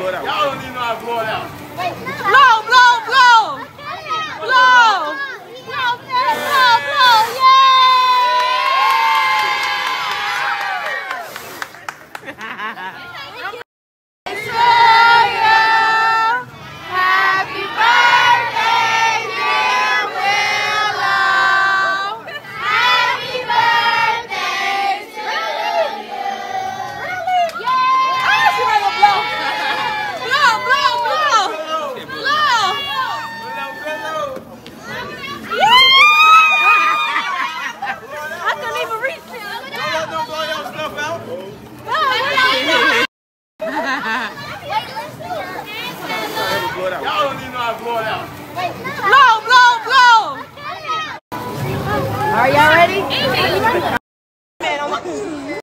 Y'all don't even know how to blow it out. Blow, blow, blow. Blow. Blow, blow, blow, yeah. Happy birthday, dear Willow. Happy birthday to you. Really? Yeah. Oh, she ready to blow. Blow, blow, blow. Blow. Yeah. I couldn't even reach it. Y'all don't blow your stuff out. Y'all don't even know how to blow it out. Blow, blow, blow. Are y'all ready?